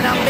when I'm